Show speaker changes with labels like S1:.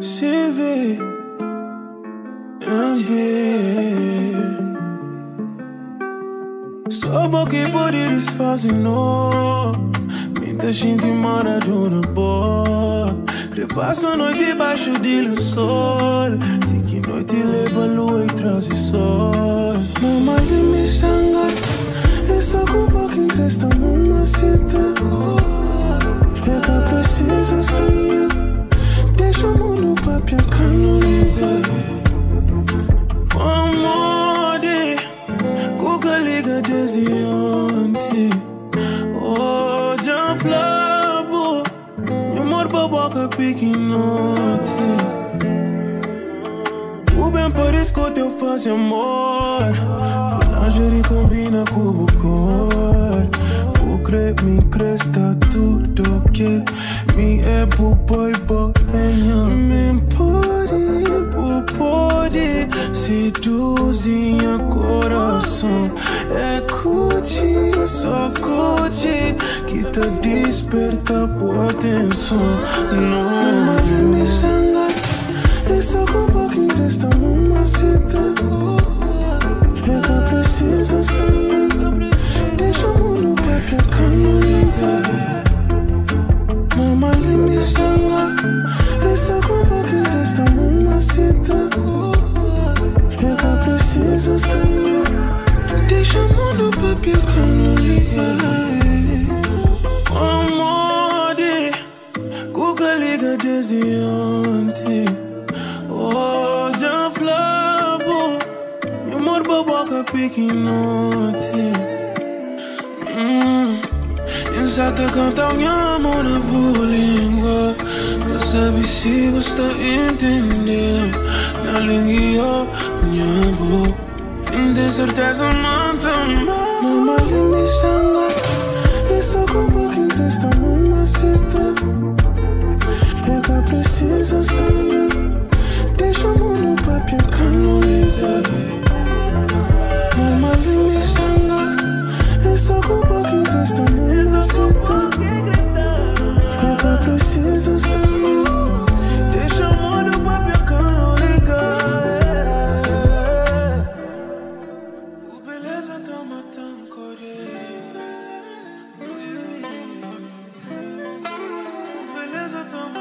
S1: CV MB Só porque poderes fazem nó. Muita gente Maradona boa Crepassa a noite debaixo de um sol Tem que noite leva lua e traz o sol. Mamãe me sanga É só com um pouquinho cresta mamacita É que precisa sonhar Deixa o mundo papia canônica Amore Cuca liga desde Oh, já flabo Meu amor baboca piquinote O bem parece que eu faço amor. Lingerie combina com o cor cred, mi crezi tutto che mi e buboi bo enya mi pori bubori se dozinha coração é cuti só cuti que te desperta por atenção não me sangue é só com pouco ingresso mamacita. estanga Essa culpa que já está Oh, já flabo. Morbo a boca pequenote mm. Insata canta minha amor na boa língua. Que sabe se você entendeu. Na língua, minha boca. Tem certeza não tá mal Mama me sanga É só com um pouquinho cresta mamacita É que precisa tomar.